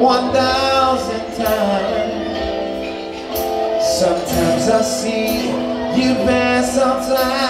one thousand times. Sometimes I see you pass, sometimes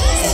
Yes.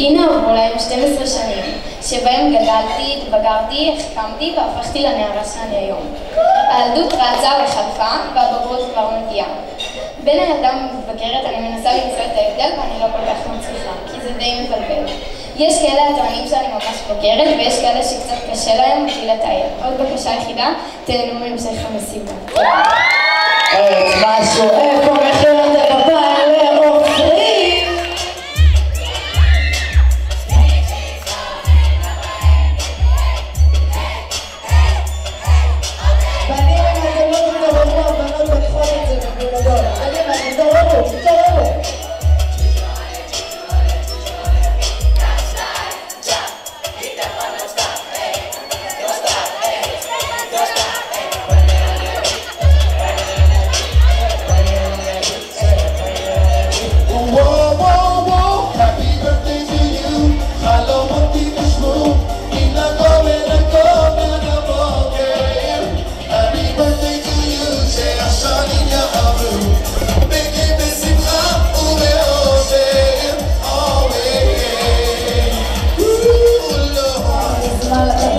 הנה עברו להם 12 שנים, שבהם גדלתי, התבגרתי, החכמתי והפכתי לנערה שאני היום. הילדות רצה וחלפה, והבגרות כבר מגיעה. בין הילדה המתבגרת אני מנסה למצוא את ההבדל ואני לא כל כך מצליחה, כי זה די מבלבל. יש כאלה הטוענים שאני ממש בוגרת, ויש כאלה שקצת קשה להם אותי לתאר. עוד בקשה יחידה, תהנו מהמשך המסיבה. משהו, איפה מחיאות love.